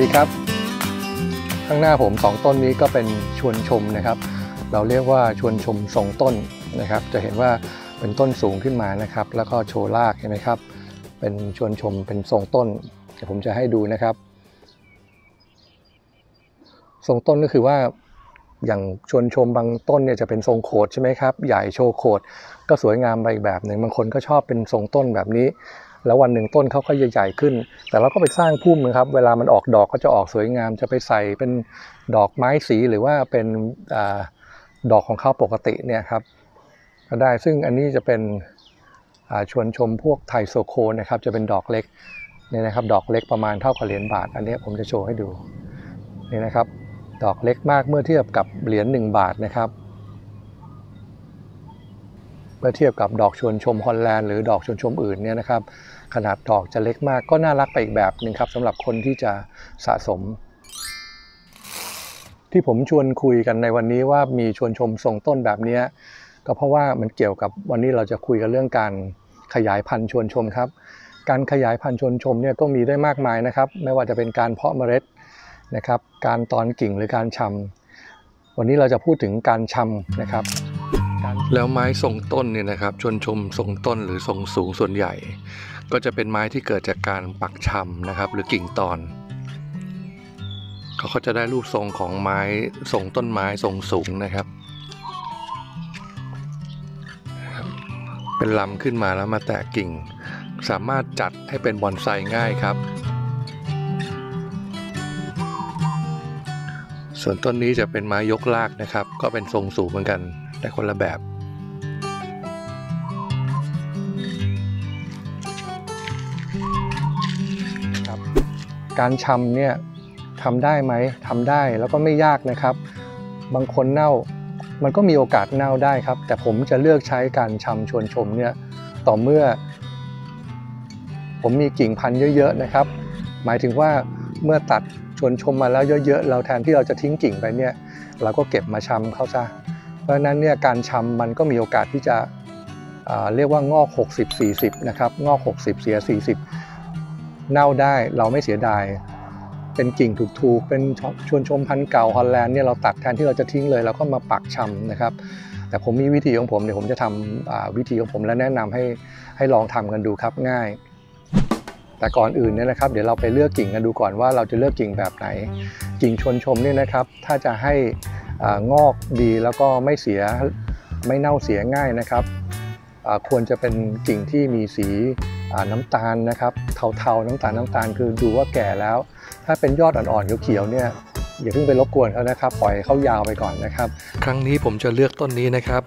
ดีครับ ข้างหน้าผมสองต้นนี้ก็เป็นชวนชมนะครับ เราเรียกว่าชวนชมทรงต้นนะครับ จะเห็นว่าเป็นต้นสูงขึ้นมานะครับ แล้วก็โชว์รากเห็นไหมครับ เป็นชวนชมเป็นทรงต้นเดี๋ยวผมจะให้ดูนะครับ ทรงต้นก็คือว่าอย่างชวนชมบางต้นเนี่ยจะเป็นทรงโขดใช่ไหมครับ ใหญ่โชว์โขดก็สวยงามไปอีกแบบหนึ่งบางคนก็ชอบเป็นทรงต้นแบบนี้ แล้ววันหนึ่งต้นเขาก็ใหญ่ๆขึ้น แต่เราก็ไปสร้างพุ่มนะครับ เวลามันออกดอกก็จะออกสวยงาม จะไปใส่เป็นดอกไม้สีหรือว่าเป็นอดอกของเขาปกติเนี่ยครับก็ได้ซึ่งอันนี้จะเป็นชวนชมพวกไทโซโคนะครับ จะเป็นดอกเล็กเนี่ยนะครับ ดอกเล็กประมาณเท่ากับเหรียญบาท อันนี้ผมจะโชว์ให้ดูนี่นะครับ ดอกเล็กมากเมื่อเทียบกับเหรียญ1บาทนะครับ เมื่อเทียบกับดอกชวนชมฮอลแลนด์หรือดอกชวนชมอื่นเนี่ยนะครับขนาดดอกจะเล็กมากก็น่ารักไปอีกแบบหนึ่งครับสำหรับคนที่จะสะสม ที่ผมชวนคุยกันในวันนี้ว่ามีชวนชมทรงต้นแบบนี้ก็เพราะว่ามันเกี่ยวกับวันนี้เราจะคุยกันเรื่องการขยายพันธุ์ชวนชมครับ การขยายพันธุ์ชวนชมเนี่ยก็มีได้มากมายนะครับ ไม่ว่าจะเป็นการเพาะเมล็ดนะครับ การตอนกิ่งหรือการชำวันนี้เราจะพูดถึงการชำนะครับ แล้วไม้ทรงต้นเนี่ยนะครับ ชนชมทรงต้นหรือทรงสูงส่วนใหญ่ ก็จะเป็นไม้ที่เกิดจากการปักชำนะครับ หรือกิ่งตอนเขาก็จะได้รูปทรงของไม้ทรงต้นไม้ทรงสูงนะครับ เป็นลำขึ้นมาแล้วมาแตกกิ่ง สามารถจัดให้เป็นบอนไซง่ายครับ ส่วนต้นนี้จะเป็นไม้ยกลากนะครับ ก็เป็นทรงสูงเหมือนกันแต่คนละแบบ การชำเนี่ยทำได้ไหมทำได้แล้วก็ไม่ยากนะครับ บางคนเน่ามันก็มีโอกาสเน่าได้ครับ แต่ผมจะเลือกใช้การชำชวนชมเนี่ยต่อเมื่อ ผมมีกิ่งพันธุ์เยอะๆนะครับ หมายถึงว่าเมื่อตัดชวนชมมาแล้วเยอะๆเราแทนที่เราจะทิ้งกิ่งไปเนี่ยเราก็เก็บมาชำเข้าซะเพราะฉะนั้นเนี่ยการชำมันก็มีโอกาสที่จะเรียกว่างอก 60-40 นะครับ งอก 60 เสีย 40 เน่าได้เราไม่เสียดาย เป็นกิ่งถูกๆ เป็นชวนชมพันธุ์เก่าฮอลแลนด์เนี่ยเราตัดแทนที่เราจะทิ้งเลยเราก็มาปักชำนะครับแต่ผมมีวิธีของผมเดี๋ยวผมจะทำวิธีของผมและแนะนำให้ให้ลองทำกันดูครับง่าย แต่ก่อนอื่นเนี่ยนะครับ เดี๋ยวเราไปเลือกกิ่งกันดูก่อนว่าเราจะเลือกกิ่งแบบไหน กิ่งชวนชมเนี่ยนะครับ ถ้าจะให้งอกดีแล้วก็ไม่เสียไม่เน่าเสียง่ายนะครับควรจะเป็นกิ่งที่มีสี น้ำตาลนะครับเทาๆน้ำตาลน้ำตาลคือดูว่าแก่แล้ว ถ้าเป็นยอดอ่อนๆเขียวๆเนี่ยอย่าเพิ่งไปรบกวนเขานะครับปล่อยเขายาวไปก่อนนะครับ ครั้งนี้ผมจะเลือกต้นนี้นะครับ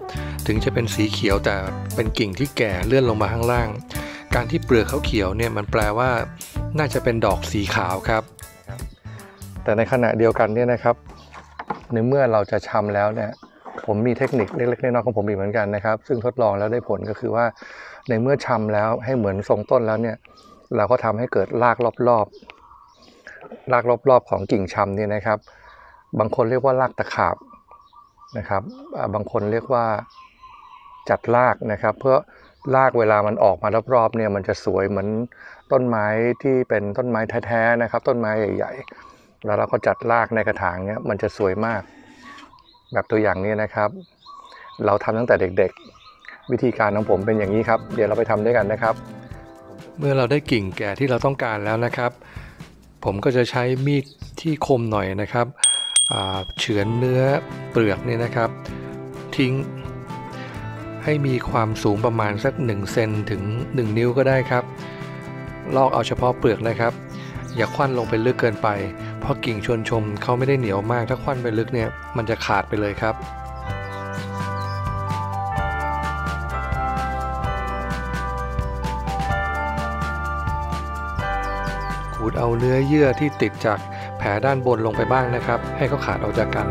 ถึงจะเป็นสีเขียวแต่เป็นกิ่งที่แก่เลื่อนลงมาข้างล่าง การที่เปลือกเขาเขียวเนี่ยมันแปลว่า น่าจะเป็นดอกสีขาวครับ แต่ในขณะเดียวกันเนี่ยนะครับในเมื่อเราจะชำแล้วเนี่ยผมมีเทคนิคเล็กๆน้อยๆของผมอีกเหมือนกันนะครับ ซึ่งทดลองแล้วได้ผลก็คือว่า ในเมื่อชำแล้วให้เหมือนทรงต้นแล้วเนี่ย เราก็ทำให้เกิดรากรอบๆรากรอบๆของกิ่งชำเนี่ยนะครับ บางคนเรียกว่ารากตะขาบนะครับ บางคนเรียกว่าจัดรากนะครับ เพื่อรากเวลามันออกมารอบๆเนี่ยมันจะสวยเหมือนต้นไม้ที่เป็นต้นไม้แท้ๆนะครับ ต้นไม้ใหญ่ๆ แล้วเราก็จัดรากในกระถางเนี่ยมันจะสวยมาก แบบตัวอย่างนี้นะครับ เราทำตั้งแต่เด็กๆ วิธีการของผมเป็นอย่างนี้ครับ เดี๋ยวเราไปทำด้วยกันนะครับ เมื่อเราได้กิ่งแก่ที่เราต้องการแล้วนะครับ ผมก็จะใช้มีดที่คมหน่อยนะครับเฉือนเนื้อเปลือกนี่นะครับ ทิ้ง ให้มีความสูงประมาณสัก1เซนถึง 1 นิ้วก็ได้ครับ ลอกเอาเฉพาะเปลือกนะครับ อย่าควันลงไปลึกเกินไป เพราะกิ่งชวนชมเขาไม่ได้เหนียวมากถ้าควันไปลึกเนี่ยมันจะขาดไปเลยครับ ดเอาเนื้อเยื่อที่ติดจากแผลด้านบนลงไปบ้างนะครับ ให้เขาขาดออกจากกัน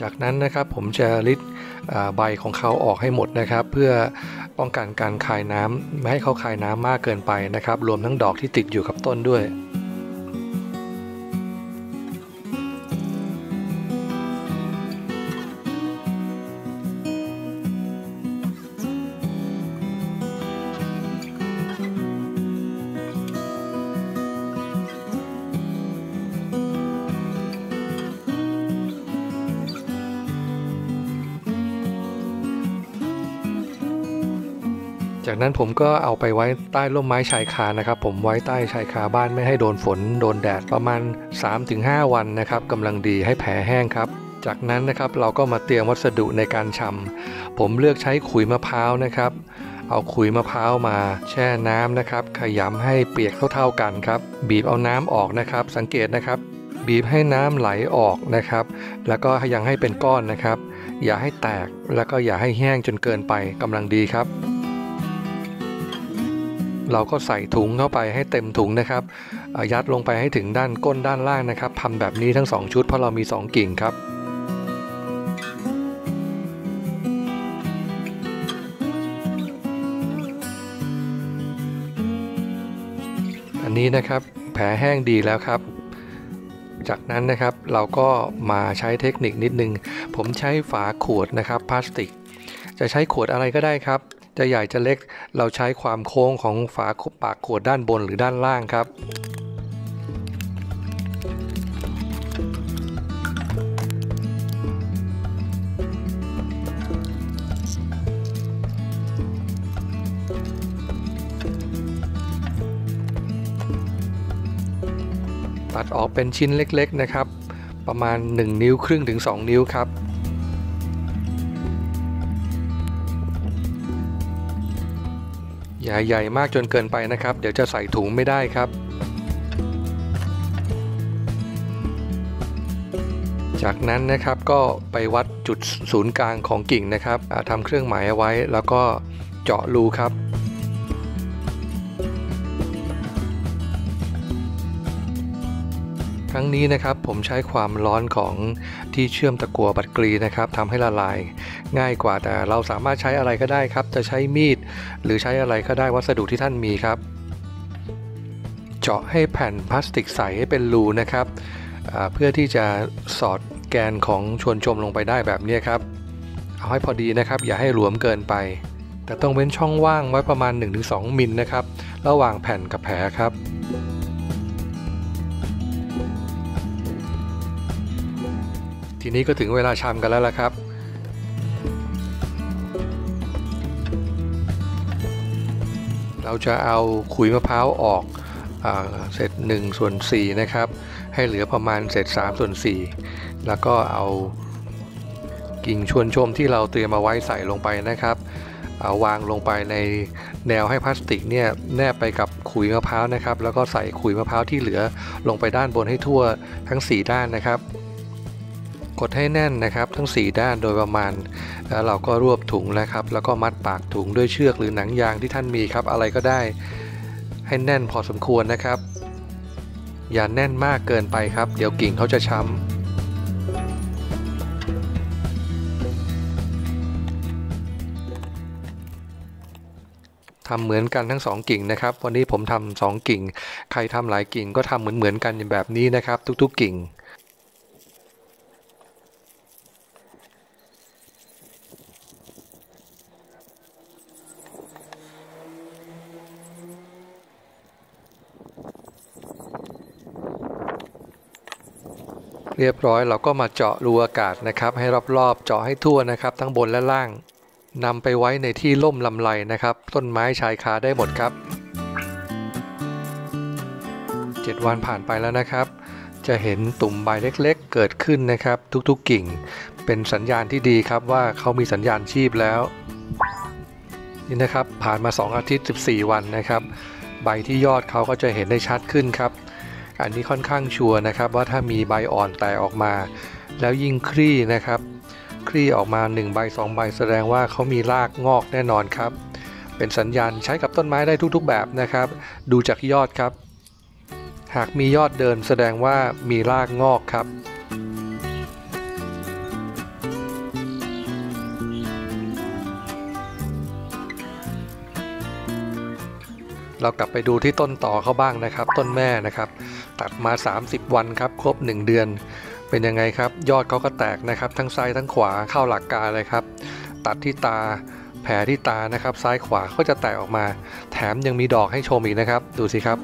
จากนั้นนะครับผมจะลิดใบของเขาออกให้หมดนะครับ เพื่อป้องกันการคายน้ำไม่ให้เขาคายน้ำมากเกินไปนะครับ รวมทั้งดอกที่ติดอยู่กับต้นด้วย นั้นผมก็เอาไปไว้ใต้ร่มไม้ชายคานะครับ ผมไว้ใต้ชายคาบ้านไม่ให้โดนฝน โดนแดดประมาณ 3-5 วันนะครับกำลังดีให้แผลแห้งครับจากนั้นนะครับเราก็มาเตรียมวัสดุในการชำผมเลือกใช้ขุยมะพร้าวนะครับ เอาขุยมะพร้าวมาแช่น้ำนะครับ ขยำให้เปียกเท่าๆกันครับ บีบเอาน้ำออกนะครับ สังเกตนะครับ บีบให้น้ำไหลออกนะครับ แล้วก็ยังให้เป็นก้อนนะครับ อย่าให้แตกแล้วก็อย่าให้แห้งจนเกินไปกำลังดีครับ เราก็ใส่ถุงเข้าไปให้เต็มถุงนะครับ ยัดลงไปให้ถึงด้านก้นด้านล่างนะครับทำแบบนี้ทั้ง 2 ชุดเพราะเรามี 2 กิ่งครับอันนี้นะครับแผลแห้งดีแล้วครับ จากนั้นนะครับเราก็มาใช้เทคนิคนิดนึง ผมใช้ฝาขวดนะครับพลาสติก จะใช้ขวดอะไรก็ได้ครับ จะใหญ่จะเล็กเราใช้ความโค้งของฝาปากขวดด้านบนหรือด้านล่างครับตัดออกเป็นชิ้นเล็กๆนะครับ ประมาณ 1 นิ้วครึ่งถึง 2 นิ้วครับ อย่าใหญ่มากจนเกินไปนะครับ เดี๋ยวจะใส่ถุงไม่ได้ครับ จากนั้นนะครับก็ไปวัดจุดศูนย์กลางของกิ่งนะครับทำเครื่องหมายเอาไว้แล้วก็เจาะรูครับครั้งนี้นะครับผมใช้ความร้อนของที่เชื่อมตะกั่วบัดกรีนะครับทำให้ละลาย ง่ายกว่าแต่เราสามารถใช้อะไรก็ได้ครับ จะใช้มีด หรือใช้อะไรก็ได้วัสดุที่ท่านมีครับ เจาะให้แผ่นพลาสติกใสให้เป็นรูนะครับเพื่อที่จะสอดแกนของชวนชมลงไปได้แบบนี้ครับ เอาให้พอดีนะครับ อย่าให้หลวมเกินไป แต่ต้องเว้นช่องว่างไว้ประมาณ 1-2 มิลนะครับ ระหว่างแผ่นกับแผลครับทีนี้ก็ถึงเวลาชำกันแล้วล่ะครับ เราจะเอาขุยมะพร้าวออกเศษ1ส่วน4นะครับ ให้เหลือประมาณเศษ3ส่วน4แล้วก็เอากิ่งชวนชมที่เราเตรียมมาไว้ใส่ลงไปนะครับเอาวางลงไปในแนวให้พลาสติกเนี่ยแนบไปกับขุยมะพร้าวนะครับ แล้วก็ใส่ขุยมะพร้าวที่เหลือลงไปด้านบนให้ทั่วทั้ง 4 ด้านนะครับ กดให้แน่นนะครับ ทั้ง 4 ด้านโดยประมาณ แล้วเราก็รวบถุงนะครับ แล้วก็มัดปากถุงด้วยเชือกหรือหนังยางที่ท่านมีครับ อะไรก็ได้ ให้แน่นพอสมควรนะครับ อย่าแน่นมากเกินไปครับ เดี๋ยวกิ่งเขาจะช้ำทำเหมือนกันทั้ง 2 กิ่งนะครับ วันนี้ผมทำสองกิ่ง ใครทำหลายกิ่งก็ทำเหมือนเหมือนกันแบบนี้นะครับ ทุกๆ กิ่ง เรียบร้อยเราก็มาเจาะรูอากาศนะครับ ให้รอบๆเจาะให้ทั่วนะครับ ทั้งบนและล่างนำไปไว้ในที่ล่มลำไรนะครับ ต้นไม้ชายคาได้หมดครับ 7 วันผ่านไปแล้วนะครับ จะเห็นตุ่มใบเล็กๆ เกิดขึ้นนะครับ ทุกๆกิ่ง เป็นสัญญาณที่ดีครับว่าเขามีสัญญาณชีพแล้ว นี่นะครับผ่านมา 2 อาทิตย์ 14 วันนะครับ ใบที่ยอดเขาก็จะเห็นได้ชัดขึ้นครับ อันนี้ค่อนข้างชัวร์นะครับว่าถ้ามีใบอ่อนแตกออกมา แล้วยิ่งคลี่นะครับ คลี่ออกมา1ใบ2ใบแสดงว่าเขามีรากงอกแน่นอนครับ เป็นสัญญาณใช้กับต้นไม้ได้ทุกๆแบบนะครับ ดูจากยอดครับ หากมียอดเดินแสดงว่ามีรากงอกครับ เรากลับไปดูที่ต้นต่อเขาบ้างนะครับ ต้นแม่นะครับ ตัดมา 30 วันครับ ครบ 1 เดือน เป็นยังไงครับ ยอดเขาก็แตกนะครับ ทั้งซ้ายทั้งขวาเข้าหลักการเลยครับ ตัดที่ตาแผลที่ตานะครับ ซ้ายขวาก็จะแตกออกมา แถมยังมีดอกให้ชมอีกนะครับ ดูสิครับ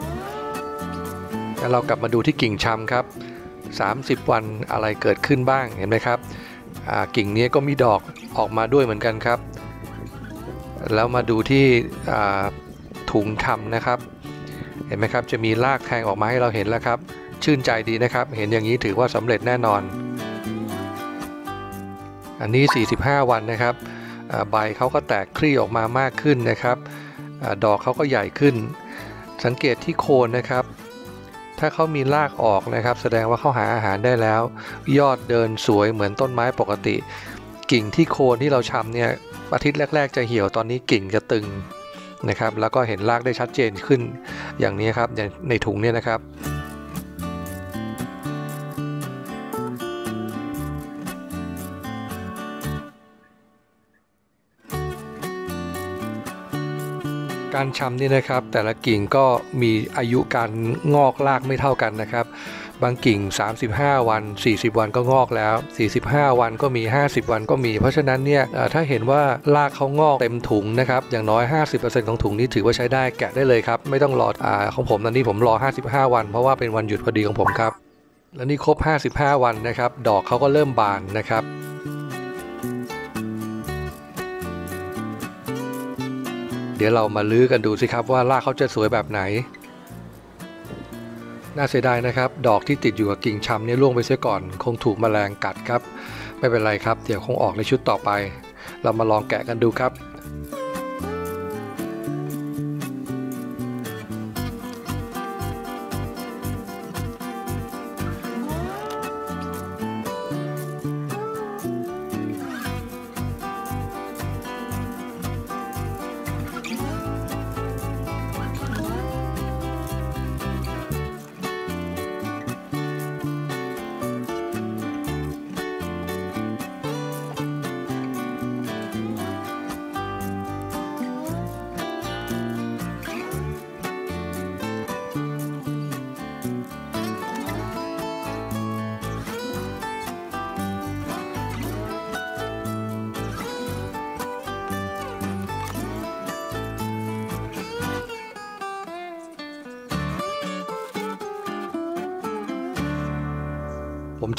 แล้วเรากลับมาดูที่กิ่งชำครับ 30 วันอะไรเกิดขึ้นบ้างเห็นไหมครับกิ่งนี้ก็มีดอกออกมาด้วยเหมือนกันครับ แล้วมาดูที่ ถุงชำนะครับ เห็นไหมครับจะมีรากแทงออกมาให้เราเห็นแล้วครับ ชื่นใจดีนะครับ เห็นอย่างนี้ถือว่าสำเร็จแน่นอน อันนี้ 45 วันนะครับใบเขาก็แตกคลี่ออกมามากขึ้นนะครับอดอกเขาก็ใหญ่ขึ้น สังเกตที่โคนนะครับ ถ้าเขามีรากออกนะครับ แสดงว่าเขาหาอาหารได้แล้ว ยอดเดินสวยเหมือนต้นไม้ปกติ กิ่งที่โคนที่เราชำเนี่ยอาทิตย์แรก ๆ จะเหี่ยวตอนนี้กิ่งจะตึง นะครับ แล้วก็เห็นรากได้ชัดเจนขึ้นอย่างนี้ครับในถุงเนี่ยนะครับการชำนี่นะครับแต่ละกิ่งก็มีอายุการงอกรากไม่เท่ากันนะครับ บางกิ่ง 35 วัน 40 วันก็งอกแล้ว 45 วันก็มี 50 วันก็มี เพราะฉะนั้นเนี่ยถ้าเห็นว่ารากเขางอกเต็มถุงนะครับอย่างน้อย 50%ของถุงนี้ถือว่าใช้ได้แกะได้เลยครับ ไม่ต้องรออของผมตอนนี้ผมรอ 55 วัน เพราะว่าเป็นวันหยุดพอดีของผมครับ และนี่ครบ 55 วันนะครับ ดอกเขาก็เริ่มบานนะครับเดี๋ยวเรามาลื้อกันดูสิครับว่ารากเขาจะสวยแบบไหน น่าเสียดายนะครับ ดอกที่ติดอยู่กับกิ่งชำนี่ร่วงไปเสียก่อน คงถูกมแมลงกัดครับ ไม่เป็นไรครับ เดี๋ยวคงออกในชุดต่อไป เรามาลองแกะกันดูครับ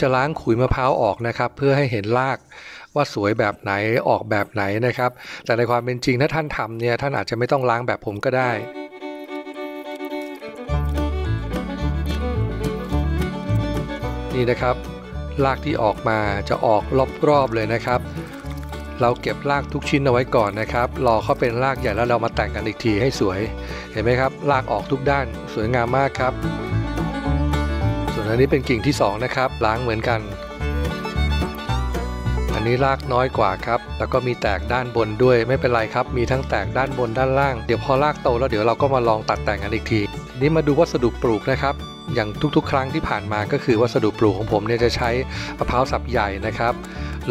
จะล้างขุยมะพร้าวออกนะครับ เพื่อให้เห็นรากว่าสวยแบบไหนออกแบบไหนนะครับ แต่ในความเป็นจริงถ้าท่านทำเนี่ยท่านอาจจะไม่ต้องล้างแบบผมก็ได้นี่นะครับรากที่ออกมาจะออกรอบๆเลยนะครับ เราเก็บรากทุกชิ้นเอาไว้ก่อนนะครับ รอเขาเป็นรากใหญ่แล้วเรามาแต่งกันอีกทีให้สวย เห็นไหมครับรากออกทุกด้านสวยงามมากครับ อันนี้เป็นกิ่งที่ 2 นะครับ ล้างเหมือนกัน อันนี้รากน้อยกว่าครับ แล้วก็มีแตกด้านบนด้วยไม่เป็นไรครับ มีทั้งแตกด้านบนด้านล่าง เดี๋ยวพอรากโตแล้วเดี๋ยวเราก็มาลองตัดแต่งกันอีกทีทีนี้มาดูวัสดุปลูกนะครับ อย่างทุกๆ ครั้งที่ผ่านมาก็คือวัสดุปลูกของผมเนี่ยจะใช้มะพร้าวสับใหญ่นะครับ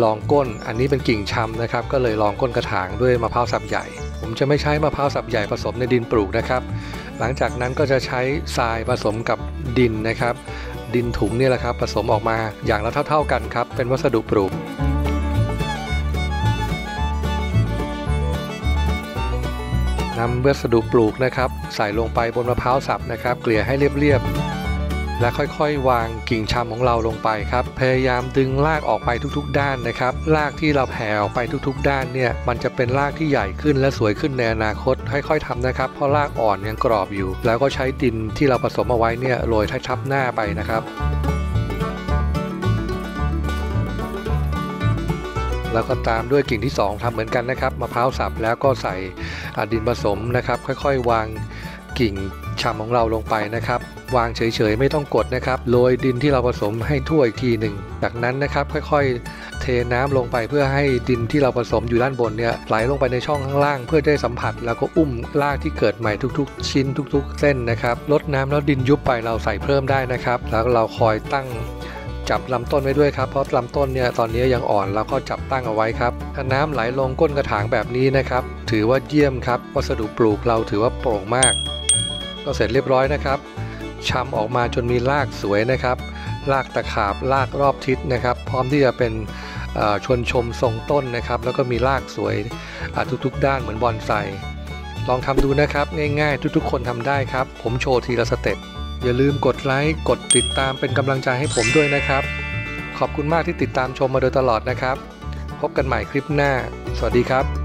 ลองก้น อันนี้เป็นกิ่งชำนะครับ ก็เลยลองก้นกระถางด้วยมะพร้าวสับใหญ่ ผมจะไม่ใช้มะพร้าวสับใหญ่ผสมในดินปลูกนะครับ หลังจากนั้นก็จะใช้ทรายผสมกับดินนะครับ ดินถุงนี่แหละครับผสมออกมาอย่างละเท่า ๆกันครับ เป็นวัสดุปลูกนำวัสดุปลูกนะครับ ใส่ลงไปบนมะพร้าวสับนะครับ เกลี่ยให้เรียบๆ และค่อยๆ วางกิ่งชำของเราลงไปครับ พยายามดึงรากออกไปทุกๆ ด้านนะครับรากที่เราแผ่ออกไปทุกๆ ด้านเนี่ยมันจะเป็นรากที่ใหญ่ขึ้นและสวยขึ้นในอนาคต ค่อยๆทำนะครับ เพราะรากอ่อนยังกรอบอยู่ แล้วก็ใช้ดินที่เราผสมเอาไว้เนี่ยโรยทับหน้าไปนะครับแล้วก็ตามด้วยกิ่งที่ 2ทำเหมือนกันนะครับมะพร้าวสับแล้วก็ใส่ดินผสมนะครับ ค่อยๆ วางกิ่งชำของเราลงไปนะครับ วางเฉยๆ ไม่ต้องกดนะครับโรยดินที่เราผสมให้ทั่วอีกทีหนึ่งจากนั้นนะครับค่อยๆ เทน้ำลงไปเพื่อให้ดินที่เราผสมอยู่ด้านบนเนี่ยไหลลงไปในช่องข้างล่าง เพื่อได้สัมผัส แล้วก็อุ้มรากที่เกิดใหม่ทุก ๆ ชิ้นทุก ๆ เส้นนะครับลดน้ำแล้วดินยุบไปเราใส่เพิ่มได้นะครับแล้วเราคอยตั้งจับลำต้นไว้ด้วยครับเพราะลำต้นเนี่ยตอนนี้ยังอ่อนเราก็จับตั้งเอาไว้ครับถ้าน้ำไหลลงก้นกระถางแบบนี้นะครับ ถือว่าเยี่ยมครับวัสดุปลูกเราถือว่าโปร่งมาก ก็เสร็จเรียบร้อยนะครับ ชำออกมาจนมีรากสวยนะครับรากตะขาบรากรอบทิศนะครับ พร้อมที่จะเป็นชวนชมทรงต้นนะครับ แล้วก็มีรากสวยทุกๆ ด้านเหมือนบอนไซลองทำดูนะครับง่ายๆ ทุกๆ คนทำได้ครับ ผมโชว์ทีละสเต็ปอย่าลืมกดไลค์กดติดตามเป็นกำลังใจให้ผมด้วยนะครับ ขอบคุณมากที่ติดตามชมมาโดยตลอดนะครับ พบกันใหม่คลิปหน้า สวัสดีครับ